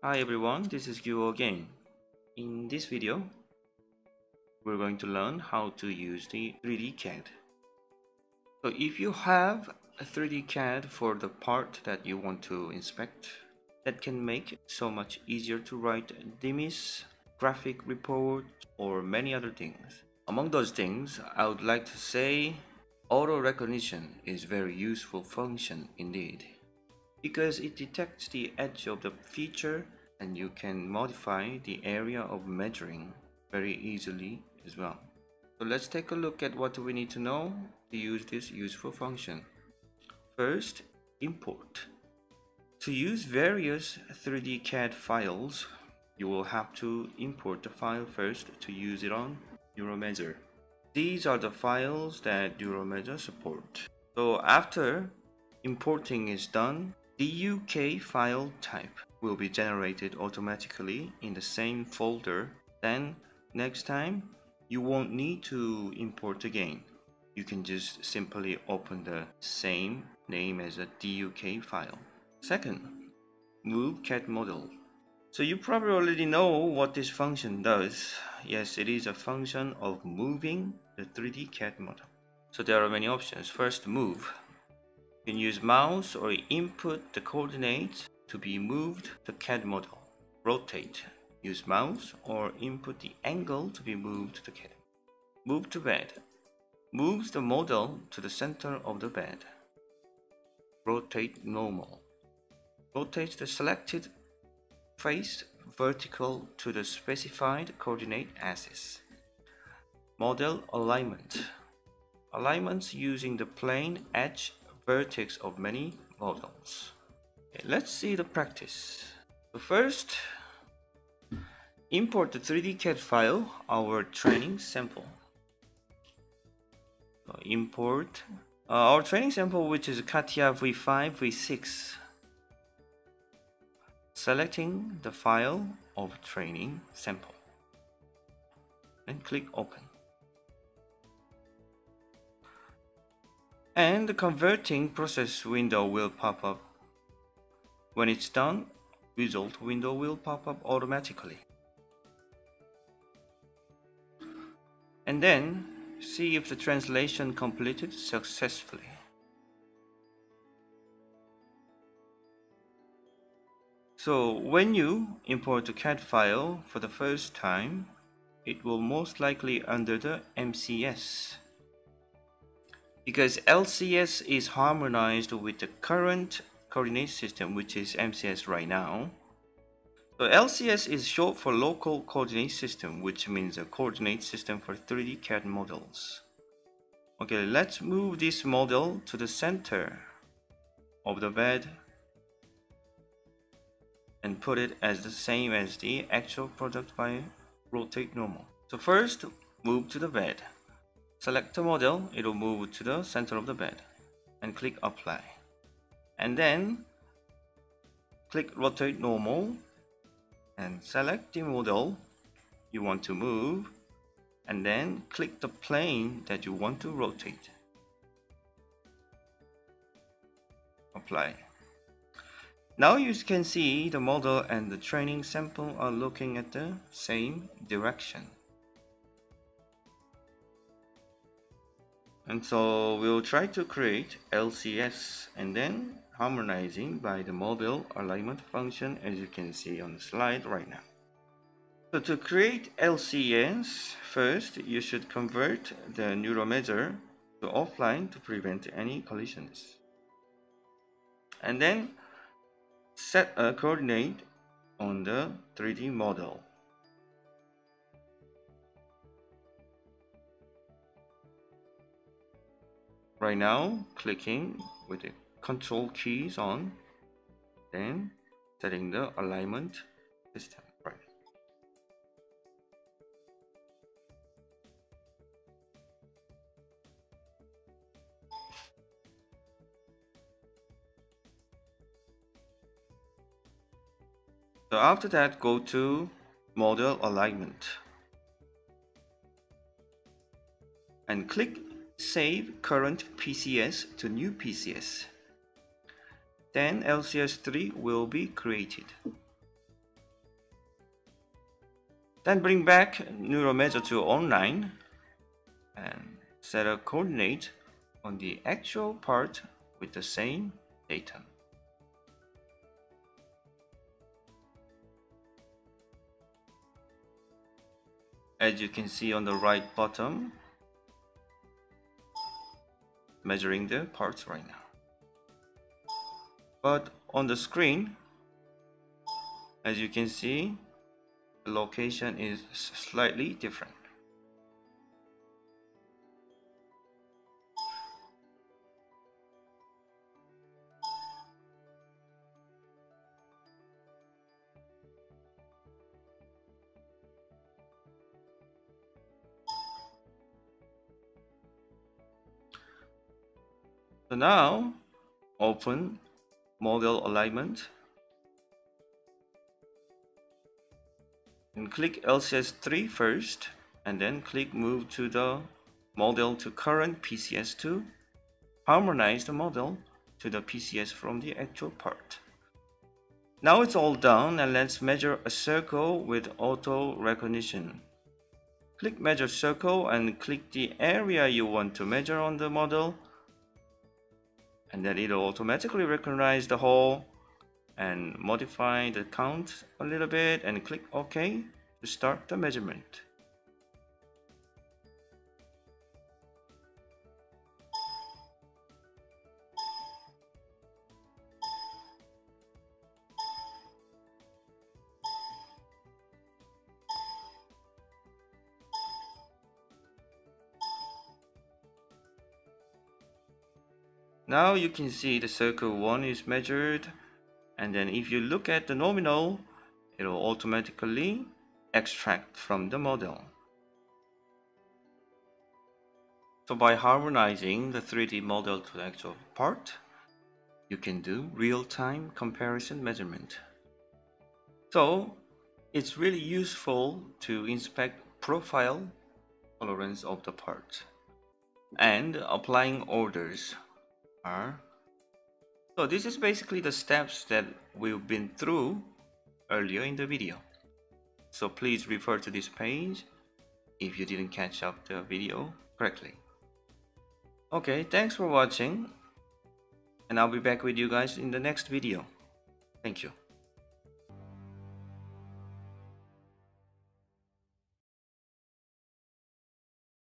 Hi everyone, this is Guo again. In this video, we're going to learn how to use the 3D CAD. So if you have a 3D CAD for the part that you want to inspect, that can make it so much easier to write DMIS, graphic report, or many other things. Among those things, I would like to say auto recognition is very useful function indeed because it detects the edge of the feature and you can modify the area of measuring very easily as well. So let's take a look at what we need to know to use this useful function. First, import. To use various 3D CAD files, you will have to import the file first to use it on NeuroMeasure. These are the files that NeuroMeasure support. So after importing is done, DUK file type will be generated automatically in the same folder. Then next time you won't need to import again. You can just simply open the same name as a DUK file. Second, move CAD model. So you probably already know what this function does. Yes, it is a function of moving the 3D CAD model. So there are many options. First, move. You can use mouse or input the coordinates to be moved the CAD model. Rotate. Use mouse or input the angle to be moved the CAD. Move to bed. Moves the model to the center of the bed. Rotate normal. Rotate the selected face vertical to the specified coordinate axis. Model alignment. Alignments using the plane edge vertex of many models. Okay, let's see the practice. So first, import the 3D CAD file, our training sample. So import uh, our training sample, which is CATIA V5, V6. Selecting the file of training sample. And click open. And the converting process window will pop up. When it's done, result window will pop up automatically. And then see if the translation completed successfully. So when you import a CAD file for the first time, it will most likely under the MCS because LCS is harmonized with the current coordinate system which is MCS right now. So LCS is short for local coordinate system which means a coordinate system for 3D CAD models. Okay, let's move this model to the center of the bed and put it as the same as the actual product by rotate normal. So first move to the bed. Select the model, it will move to the center of the bed and click apply. And then click rotate normal and select the model you want to move and then click the plane that you want to rotate. Apply. Now you can see the model and the training sample are looking at the same direction. And so we'll try to create LCS and then harmonizing by the model alignment function as you can see on the slide right now. So to create LCS, first you should convert the NeuroMeasure to offline to prevent any collisions. And then set a coordinate on the 3D model. Right now clicking with the control keys on then setting the alignment system right. So after that go to model alignment. And click Save current PCS to new PCS. Then LCS3 will be created. Then bring back NeuroMeasure to online and set a coordinate on the actual part with the same data. As you can see on the right bottom, measuring the parts right now. But on the screen, as you can see, the location is slightly different. So now open model alignment and click LCS3 first and then click move to the model to current PCS2 harmonize the model to the PCS from the actual part. Now it's all done and let's measure a circle with auto recognition. Click measure circle and click the area you want to measure on the model and then it'll automatically recognize the hole and modify the count a little bit and click OK to start the measurement. Now you can see the circle 1 is measured and then if you look at the nominal it will automatically extract from the model. So by harmonizing the 3D model to the actual part, you can do real-time comparison measurement. So it's really useful to inspect profile tolerance of the part and applying orders are. So this is basically the steps that we've been through earlier in the video. So please refer to this page if you didn't catch up the video correctly. Okay, thanks for watching and I'll be back with you guys in the next video. Thank you.